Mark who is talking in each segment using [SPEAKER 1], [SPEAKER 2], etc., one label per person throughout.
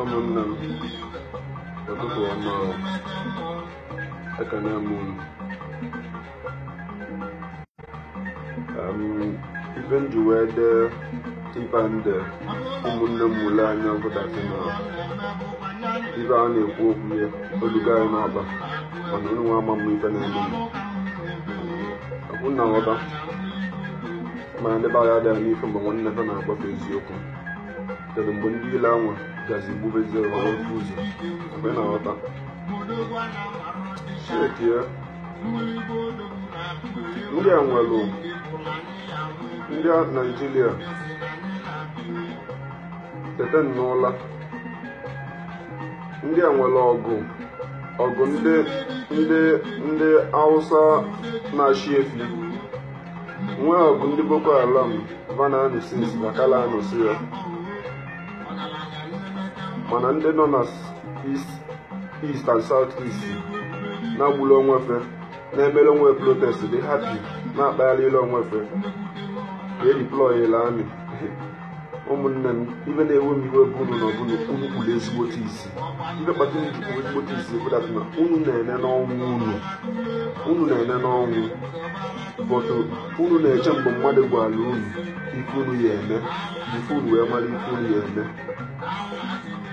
[SPEAKER 1] ụmụnne m ụtụtụ ọma ekene m wee dee ibe nde ụmụnne m ule anya bụdasị na ibe a na-ekwu okwu ya olugo anyị n'ọba mana unu nwa ama m ife na-eme m ọkwụ na nghọta mana ndị be anyị adịghị n'ife mgbe nwanne ha na-agbafe eziokwu kedu mgbe ndị ile anwa gazi gbubezie ofu ụzọ mgbe na nghọta shetie ndị a nwere ndị naijiria tete n'ụla ndị a nwere ọgụ ọgụ ndị ndị ndị hausa na-achị efi. Nwee ọgụ ndị boko haram vana anụsis na kala ya mana ndị nọ na east and south east na-agbuli onwefe na-emere onwe protest dị hapi na-akpagharị ile onwefe ka ediployela amị ụmụnne m ibe na-ewe m iwe bụ unu na ọbụla unu kwuru ezigbote isi. Ibe kpata unu ji ezigbote isi bụdata na unu na-ene n'ọnwụ unu. Unu na-ene n'ọnwụ bọtụ unu na-eche mgbe mmadụ gwara unu ife unu ya eme ife unu wee mara ife unu ya eme.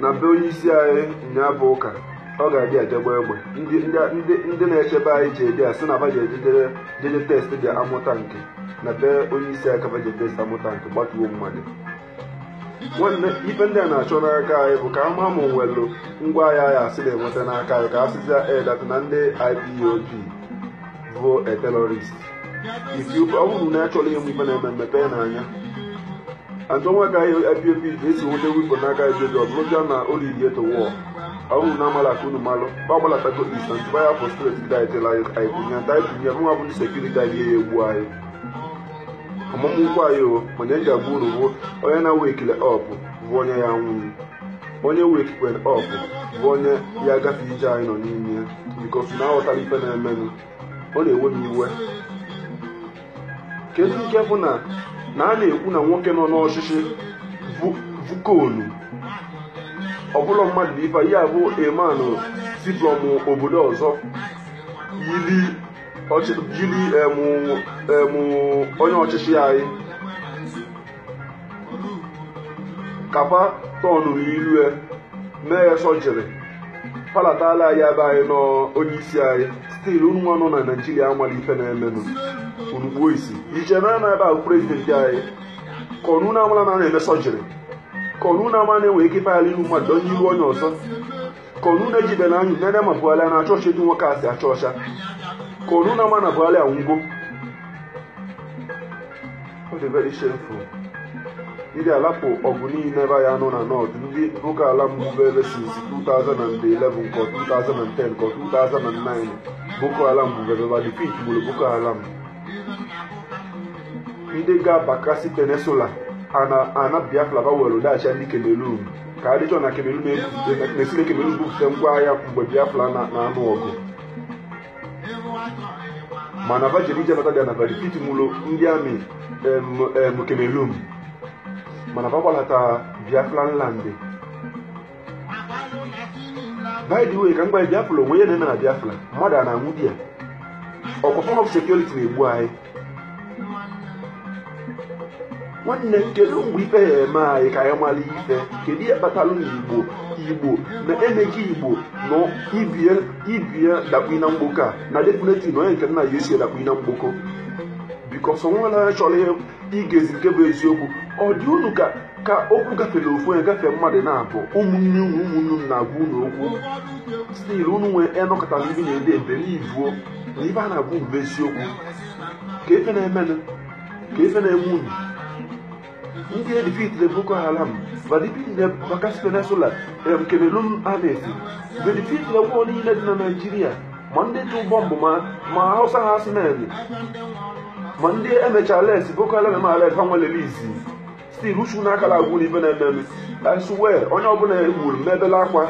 [SPEAKER 1] na be onye isi anyị nya bụ ụka ọ ga-adị ajagba egbe. Ndị na-echebe anyị ji edi a sị na ba ji ejidere jeje test dị amụta nke na be onye isi aka baje test amụta nke gbatuo mmadụ. Nwanne ife ndị a na-achọ n'aka anyị bụ ka ama ma nwelu ngwa ahịa anyị asị na-enweta n'aka anyị ka a sịzia edat na ndị IPOB bụ terrorist. Ọ bụrụ na achọrọ ịmụ ife na-eme mmepe n'anya. Antọnwa ka IPOB ga-esi nweta wipo n'aka ọ bụrụzia na olili eto wọl ọ bụrụ na amala ka unu malụ gbagbalatago istan tụba ya fọstret gị daitela anyị kwunye mụnwa bụ sekuriti anyị ya egbu anyị ọmụmụ nkwa anyị. O mana eji agba unu bụ onye na-wekile ọp bụ onye ya nwụrụ. Onye wekikwe ọp bụ onye ya agafe ije anyị nọ n'ime ya bikos na aghọtara ife na-emenụ ọ na-ewe m iwe. Kedu nke bụ na na a na-ekwu na nwoke nọ n'ọchịchị vukonu ọbụla mmadụ ife ya bụ emanụ si from obodo ọzọ yiri onye ọchịchị anyị. Kapa tọnụ ilu mee ya sọjiri palatala anyị ebe anyị n'onye isi anyị. Stil unu nwa nọ na naijiria amala ife na-emenụ. Unugbuo isi iche na na ebe ahụ prezidenti anyị ka ọnụ na-amala na na-eme sọjiri ka na-enwe ike ịpaghala ilu mmadụ onye iru onye ọzọ ka ọnụ anyụ nene ma buhari na-achọ ọchị dị nwoke asị achọ ọcha ka ọnụ na ọ dị very shameful. Ndị alapụ ọgụ niile ebe ya nọ na nọt ndị boko haram bubere since 2011 ka 2010 ka 2009 boko haram bubere ma defeat gburu boko haram ndị ga-abakasị peninsula. Ana biafra bawere daghachi ndị kemelun ka adịchọ na kemelun na-esire kemelun bupụta ngwa agha mgbe biafra na-anụ ọgụ mana vajiri ije bata na verifit mụrụ ndị amị em kemelun mana bagbalata biafran land by the way ka mgbe biafra onwe ya na-eme na biafra mmadụ a na-anwụ di ya ọkwa form of security na-egbu anyị nwanne kedu mgbe ife ya eme anyị ka anyị mara ife. Kedu ihe kpatalụ na igbo? Igbo. Na emeghị igbo na ibie dakpu na mgboko a. Na definitely na onye nke nna ya esi dakpu na mgboko. Bikos o nwere chọrọ igezi nke bụ eziokwu. Ọ dị unu ka ka okwu gafere ofu onye gafee mmadụ na-abụ. Ụmụnne unu ụmụnne unu na-agwa unu okwu. Stil unu nwee enọkọtara ibi na-ede ebelivuo na ibe a na-agwa bụ eziokwu. Ka efe na-eme unu. Ndị edifitire boko haram. Badifitire bakasi peninsula em cameroon armies bedifitire gwọ niile dị na naijiria ma ndị tụ bọmbụ ma ma hausa hasmen ma ndị emechaa les boko haram ma les ha nwelele izi stil uchu na agwụ n'ibe na-ememe asuwe onye ọbụla egburu mebele akwa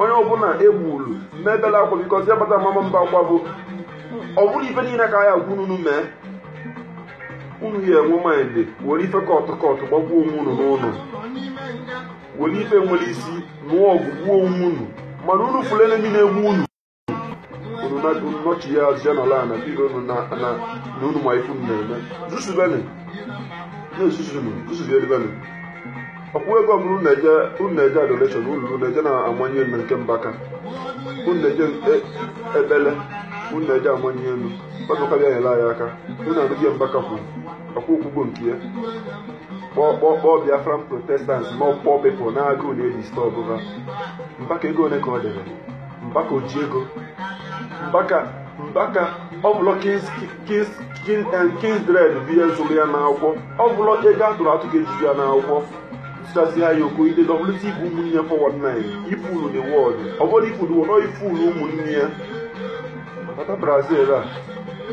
[SPEAKER 1] onye ọbụla egburu mebele akwa bikọzi agbata mama mba akwa bụ ọ bụrụ ife niile ka ya agwụ unu mee unu ya enwe maịndị were ife kọtụ kọtụ gbagbuo onwe unu n'ụlọ were ife nwere isi nụọ ọgụ gbuo onwe unu. Mana unu fụrụ enemi na-egbu unu. Nọchi ya azụ ya n'ala na biro unu na unu ma ife na-eme. Zusubeni na-ezuzunu zuzubielibeni ọkwụ ego ọbụla unu na-eje adoleshọn unu na-eje na-amanye elu nke mbaka. Unu na-eje ekpele unu na-eje amanye elu ọdụka bịa anyị aka. Unu anụghị mbaka kwuru. Okwugbo nke ya. Kpọọ biafran protestants ma ọkpọ pepụl na-agụụ na-eji stọbụ ha mbaka ego ole ka ọ dere? Mbaka oji ego. Mbaka mbaka ọbụlọ kings dred bụ ihe zụrụ ya n'akwụkwọ. Ọbụlọ ego atụrụ atụ ga-ejiju ya n'akwụkwọ. Tụchazi ya oko ide wt bụ ụmụnne fọwọd 9 ifulu the world. Ọ ifulu nọ ifulu ụmụnne ya. Bata brazil a.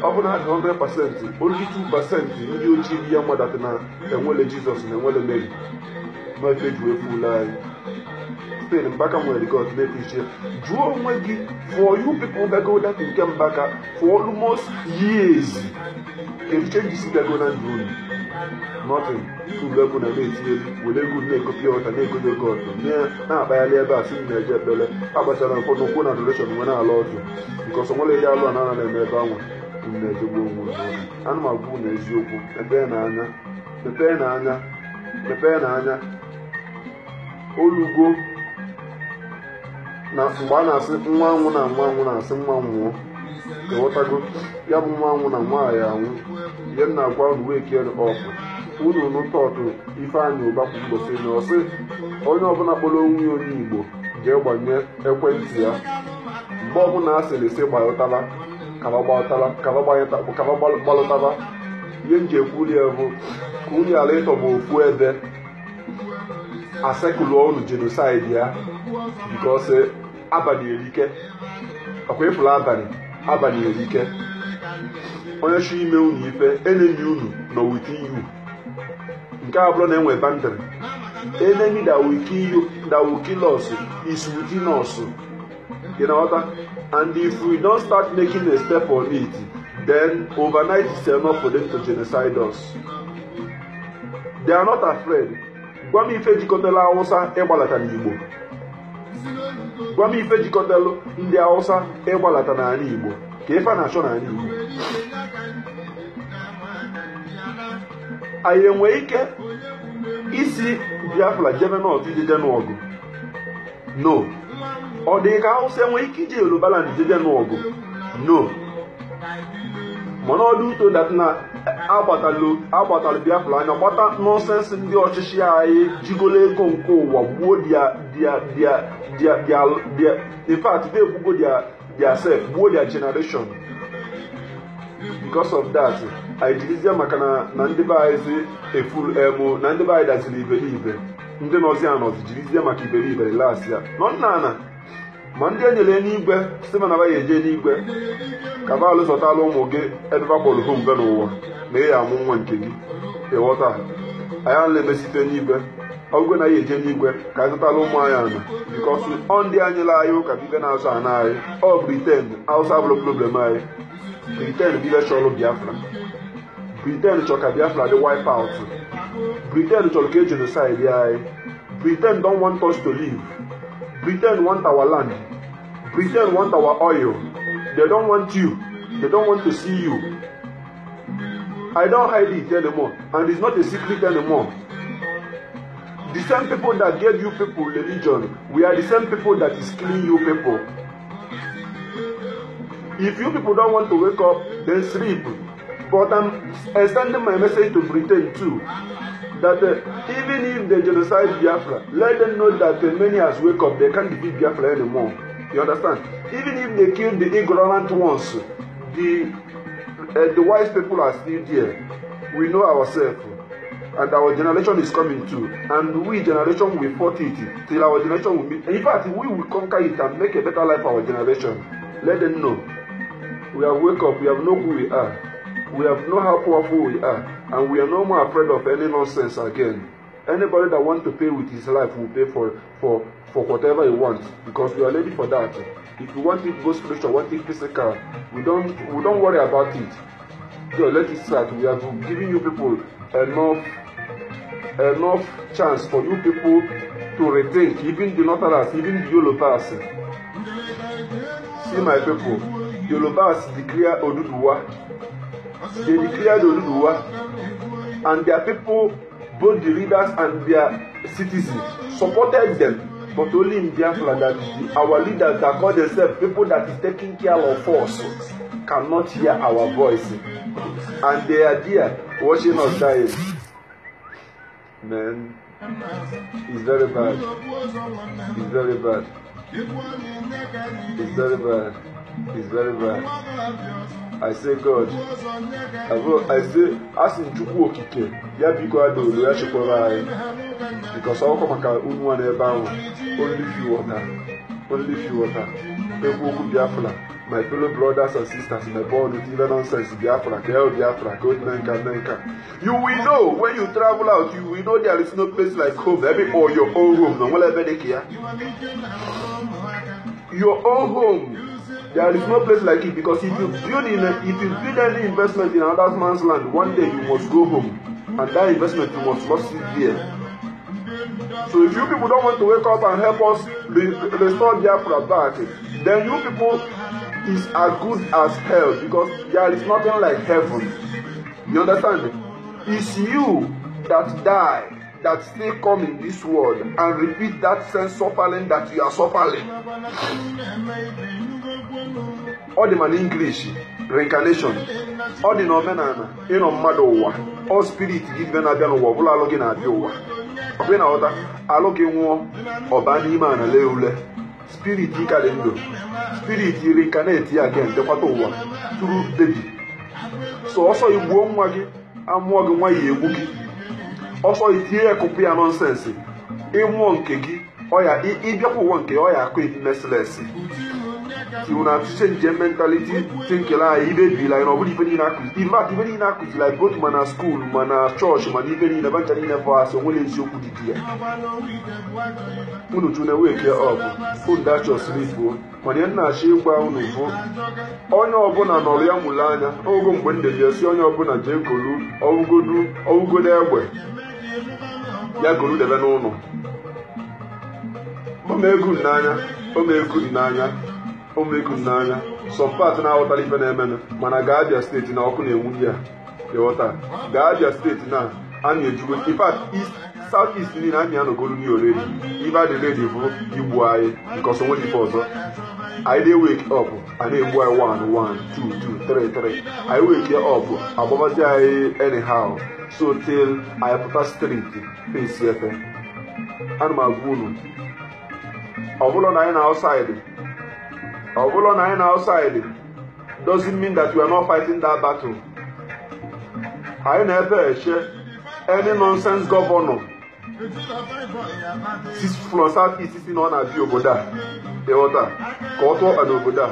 [SPEAKER 1] ọ bụ na 100 pasentị only 2 pasentị ndị ojii bi ya mmadụ na enwele jizọs na enwele mary n'efe ju efulu anyị. Spain mbaka nwere god na-efiche jụọ onwe gị for you people gago dat nke mbaka for almost years kedu changes gago na ndụ unu nothing. Uru ego na na-etinye were ego na-egopi ọta na-egodo god na-akpagharị ebe a si m na-eje ekpere agbachara mfọ n'ụkwụ na adoreshọn nwe na-ala ọdụ. Nke ọsọ nwere ihe alụ a na-ana na-eme ebe anwa unu na-ejegbu onwe ana m agwa eziokwu mepee n'anya mepee n'anya mepee n'anya. Olugo na mgbe a na-asị nwa anwụ na nwa anwụ na-asị nwa nwụọ ghọtago ya bụ nwa anwụ na nwaanyị anwụ ihe m na-agwa unu wee kere ọfụ unu nụtọtụ ifeanyị ụba kwa mgbosi na ọ sị onye ọbụla kpọrọ onwe ya onye igbo jee gbanye ekwentị ya. Mgbe ọbụla a sịrị sị gbalụtala kaba gbalụtaba ihe m ji ekwuli ya bụ ka unu ghara ịtọgbu ofu ebe asekụlụ unu jenosaid ya bikos abalị erike. Ọkwa ịfụrụ abalị abalị erike. Onye chọ ime unu ife enemi unu nọ wit you. Nke a bụrụ na enwe bandịrị kill us is within us. Know what and if we don't start making a step on it then overnight is enough for them to genocide us. They are not afraid. Gwa m ife jikọtara awụsa ịgbalata n'igbo. Gwa m ife jikọtalụ ndị awụsa ịgbalata n'ala igbo. Ka ife na-achọ n'ala igbo. Anyị enwe ike isi biafra jebe nọt ijeje n'ọgụ? No ọ dị ka awụsa enwe ike ije yorubaland jeje n'ọgụ? No. Mana ọ dị ụtọ dat na agbatalụ biafra anya gbata nọnsensị ndị ọchịchị anyị jigolo ego nke ụwa gbuo infact they egbugo dia self gbuo dia generation. Because of that anyị jirizie maka na ndị be efuru emu na ndị be anyị daziri iberibe. Ndị nọzi anọzi jirizie maka iberibe las ya. Nọ nna ana ma ndị enyere n'igwe si mana ya eje n'igwe ka ba alụzọtala ụmụ gị ha mbe n'ụwa. Na ị ya amụ nwa nke gị. Ịghọta anyị a na-emesite n'igwe. Ọgwụgwe na ya eje n'igwe ka anyị zụtala ụmụ anyị ana bikọs ọ ndị anyịla anyị ụka bibe na-azụ ana anyị. Ọ briten hausa bụrụ problem anyị. Briten bibe chọrọ biafra. Briten chọrọ ka biafra dị wipe out. Briten chọrọ ka e anyị. Briten don want us to live. Britain want land. Britain want our oil. They don't want you. They don't want to see you. I don't hide it anymore. And it's not a secret anymore. The same people that gave you people religion, we are the same people that is killing you people. If you people don't want to wake up, then sleep. But I'm extending my message to Britain too. that uh, even if they genocide Biafra, let them know that uh, many has wake up, they can't defeat Biafra anymore. You understand? Even if they kill the ignorant ones, the uh, the wise people are still there. We know ourselves. and our generation is coming too. And we generation will fought it till our generation will meet in fact we will conquer it and make a better life for our generation. Let them know. We have wake up. We have know who we are. We have know how powerful we are. And we are no more afraid of any nonsense again. Anybody that wants to pay with his life will pay for for for whatever he wants because we are ready for that. If you want it both spiritual want it physical we don't we don't worry about it. So let it start. We have given you people enough enough chance for you people to rethink even the northerners even the yorubas see my people yorubas declare oduduwa. They declared oduduwa and their people both the leaders and their citizens supported them but only in biafra that our leaders that call themselves people that is taking care of us cannot hear our voice. And they are there watching us dying man it's very bad. It's very bad. It's very bad it's very bad. I say god i say asị chukwu okike ya biko adaolu ya chekwara anyị. Because ọkọ maka unu nwa n'ebe ahụ only few water only few water. Ekwu okwu biafra my fellow brothers and sisters mebe ọnụ tibe nonsense biafra ka el biafra ka odi nka nka. You will know when you travel out you will know there is no place like home. Ebe or your own home na nwere ebe dị ka ya. Your own home there is no place like it because if you build in a, if you build any investment in another man's land one day you must go home. And that investment you must lost it there. So if you people don't want to wake up and help us re restore biafra back then you people is as good as hell because there is nothing like heaven. You understand? It's you that die that still come in this world and repeat that same suffering that you are suffering ọ dị ma n'english reincarnation. Ọ dị n'omenala ịnọ mmadụ ụwa. Ọ spirit gị ibe na-abịa n'ụwa ọbụla alụ gị na-abịa ụwa. Ọbụla na-aghọta alụ gị nwụọ ọba n'ime ana lee ule. Spirit ka dị ndụ. Spirit reincarnate ya again dekwata ụwa tụrụ bebi so ọsọ igbuo nwa gị amụọ gị nwa ya egbu gị. Ọsọ itinye ya kụpụ ya nọnsensị ịmụọ nke gị ọya ịbịakwa ụwa nke ọya akụ merciless you na change mentality thinking anyị ibe anyị na ọ bụrụ ibe niile akụzi in fact ibe niile akụziri anyị both mana school mana chọọchị mana ibe niile bancha niile fọ asị o nwere eziokwu dị dị ya unu chune weke ọbụ unu dachọ slipuo mana ihe nna-achọ ịgwa unu bụ onye ọbụla nọrọ ya mụrụ anya ogo mgbe m dere ya si onye ọbụla jee kolu ọwụgodu ọwụgodo egbe. Ya golu debe n'ụlọ omegu n'anya omegu n'anya. Omegu n'anya. Sọmpat na-aghọtara ife na-emenụ mana gaa abịa steeti na ọkụ na-enwu ya. Ịghọta gaa abịa steeti na a na-ejugo. Ifat south east niile anyị anọgolu ni oredi ife adị redi bụ igbu anyị bikọs onwe ife ọzọ. Anyị dey wake up a na-egbu anyị one one two two three three. Anyị wake up agbabazi anyị anyhow. So till anyị pụta streeti face efe. Ana m agwa unu ọbụla na anyị na outside ọbụla na anyị na outside doesn't mean that we are not fighting that battle. Anyị na-efe eche any nonsense gọvanọ from south east si na ọ na-abịa obodo a. Ịghọta ka ọ tụọ ọkpa n'obodo a.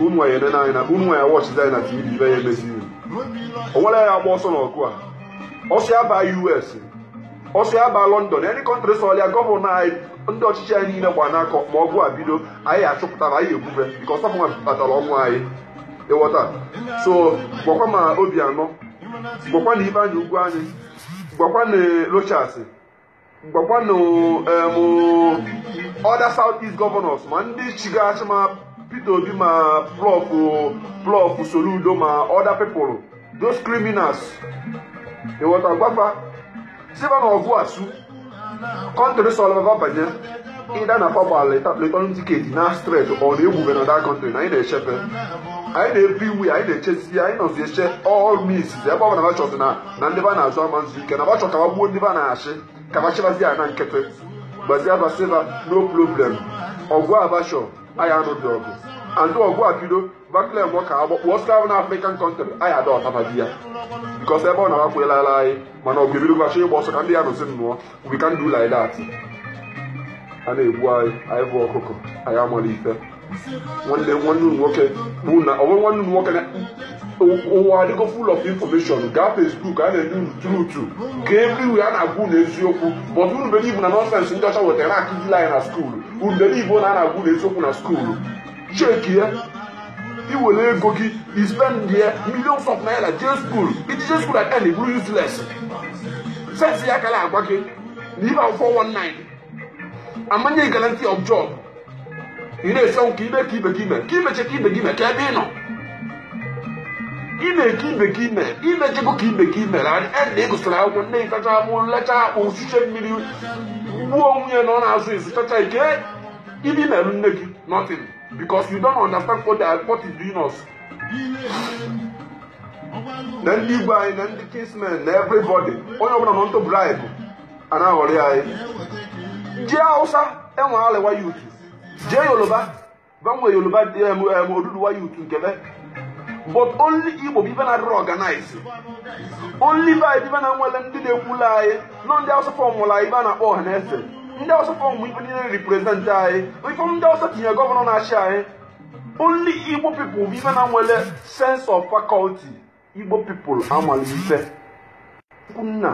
[SPEAKER 1] Unu anyị nene anyị na unu anyị wọchizi anyị na tv ibe ya emeziri. O nwere ya agba ọsọ n'ọgụ a. Ọsọ ya baa us ọsọ ya baa london any country sọlịa gọvanọ anyị ndị ọchịchị anyị niile gba n'aka ma ọgụ a bido anyị achụpụtara anyị egbube nke ọsọ nwa kpatara ọnwụ anyị. Ịghọta so gwakwa ma obi anọ gwakwa na ibe anyị ugwu anyị gwakwa na rochas gwakwa na other south east governors ma ndị chigachi ma peter obi ma prof prof soludo ma other people those criminals. Ịghọta gwafa siba na ọgụ asu kọntrị sọlva banye ịda na papa leton tiketi na stret ọ na-egbube na that country. Na anyị na-echefe anyị na-ebu iwu anyị na-echezi anyị nọzi eche all means. Ebe ọ bụla na na ndị ba na-azụ ama nzu ike na bachọ ka gbuo ndị ba na-achị ka bachibazi ya na nkịtị gbazie basiba no problem. Ọgụ abachọ anyị anụghị ọgụ andụ ọgụ a bido bakle mgbe ka agbakpọ sklav na african country? Anyị ada ọtaba di ya bikos ebe ọ na-agbakwelara anyị mana ọ ga-ebidogwachi ịgba ọsọ ka ndị ya nọzi nnụọ we can do like that. A na-egbu anyị anyị bụ ọkụkọ anyị amara ife nwanne nwanne nwoke bụ na ọnwe nwanne nwoke na ụwa adịgo full of information. Gaa facebook a na-enye unu trutu ka everywhere a na-agwa unu eziokwu but unu believe na nọsensị ndị ọcha wetara akụzili anyị na skuulu unu believe na a na-agwa unu eziokwu na skuulu cheki ya iwere ego gị i spend ya millions of naira jee skuul iji jee skuul at end bụrụ useless. Sensi ya kara agwa gị na ibe 419 amanye guarantee of job. Ị na-ese nke ime ka ibe gị ime ka imeche ka ibe gị ime ka ebe ị nọ. Ime ka ibe gị ime imechego ka ibe gị mere ede ịgụsịrị akwụkwọ nne ịtacha amụ lecha akpụ suche mmiri gbuo nwunye na ọ na-azụ ezi chacha ike. Ibe imerụ nne gị nothing. Because you don't understand what, are, what is doing us. Na ndị igwe anyị na ndị kingsmen na everybody. Onye ọbụla nọ ntụ bribe a na-aghọrị anyị jee hausa enwe alịwa yut jee yoruba banwe yoruba oduduwa yut nkebe but only igbo bibe na adịrị organize only bibe na nwere ndị na-ekwulu anyị. Nọ ndị hausa fọmụlụ anyị a na-akpọ ọha na eze ndị hausa fọmụ ibe niile represent anyị ifọm ndị hausa tinye gọvanọ na-achị anyị only igbo people bibe na nwere sense of faculty. Igbo people amalite. Nna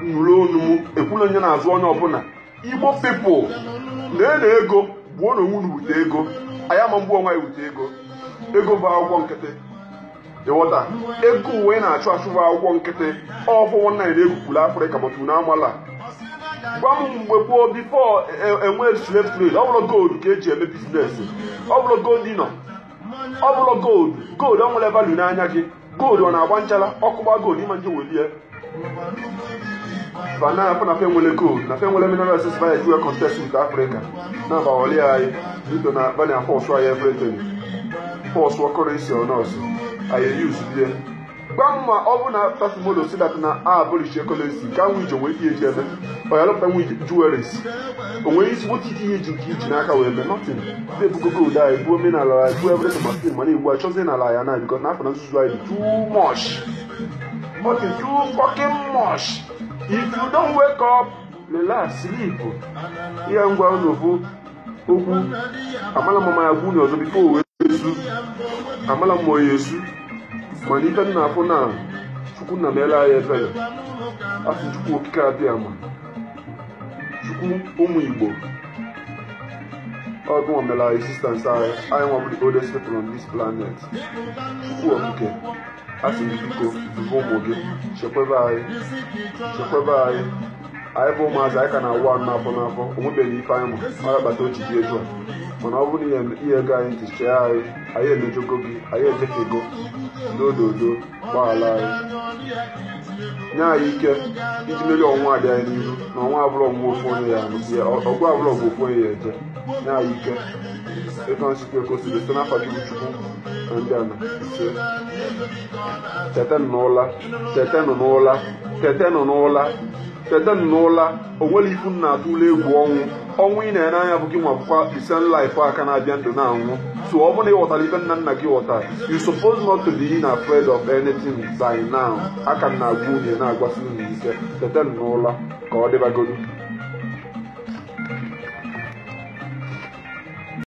[SPEAKER 1] nụrụ onu m ekwula onye na-azụ onye ọbụla. Igbo people na-ena ego gbuo na onwe unu wute ego. Anyị ama mgbu onwe anyị wute ego. Ego bụ akwụkwọ nkịtị. Ịghọta ego uwe na-achụ achụ bụ akwụkwọ nkịtị. Ọfụwọ nna na-egwupụrụ afrịka bụtụ na amala. Gwa m mgbe gboo bifo enwe slave trade ọ bụrụ gold ka eji eme biznes ọ bụrụ gold nọ ọ bụrụ gold gold ọ nwere value n'anya gị. Gold ọ na-agba nchala ọkụgba gold ịma nje welie bana afọ na fe nwere gold na fe nwere mineral resources by ejuwe contest with africa. Na agbawali anyị bido na bani afọsụ anyị everything. Currency on us anyị use bie gwa m ma ọ bụ na tasimodo si dat na abolish currency ka nwe ije nwee ihe eji eme. Ọ ya lụpụta nwe jewelries o nwere isi nwoke ihe eji nke iji n'aka wee mee nothing. Ndị ebugo gold anyị buo omenala anyị buo everything mastin mana igbu achọzi n'ala ya na because na afọ na nzuzu anyị too much. Fucking too fucking much. If you don't wake up relax sleep. Ihe ngwa unu bụ okwu amala ma ya gwu ọzọ bifo wee esu amala m onye esu mana ife m na-afụ na chukwu nna meela anyị ebere asị chukwu okike abịa ma chukwu ụmụ igbo. Ọgụ anyị sistans anyị anyị nwa bụ the oldest people on planet. Chukwu okike asị biko dubo ụmụ gị. Chekwebe anyị. Chekwebe anyị. Anyị bụ ụmụazị anyị ka na-awụ anụ n'afọ. N'afọ onwebeghị ife anyị ma ọ bata ochi dị a. Mana ọ bụrụ na ihe ego anyị ntị chee anyị anyị emejogo gị anyị ejefego n'ododo gbaghara anyị. Nye anyị ike iji merie ọnwa dị n'ihu na ọnwa abụrụ ọnwụ ofu onye ya ọgụ abụrụ ọgụ ofu onye ya eje. Nye anyị ike ịtọ nsikwa ekosiri site n'afọ chukwu chukwu na ndị ana ise tetenụ n'ụla tetenụ n'ụla tetenụ n'ụla tetenụ n'ụla o nwere ifu m na-atụ ụlọ egwu ọnwụ. Ọnwụ ị na-ere anya bụ gị nwa bụkwa isen life aka na-abịa ndụ na-anwụ. So ọ bụrụ na ị ghọtara nna nna gị ghọta you suppose not to be in afraid of anything by now. Aka na-agwa unye na-agwasị unu ike. Tetenụ n'ụla ka ọ dịbagodu.